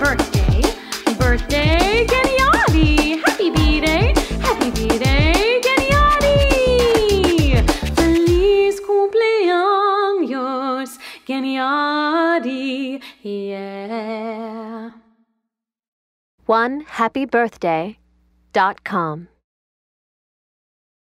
birthday. Birthday, Geniati! Happy B-Day! Happy B-Day, Geniati! Feliz cumpleaños, Geniati! Yeah. One happy birthday dot com.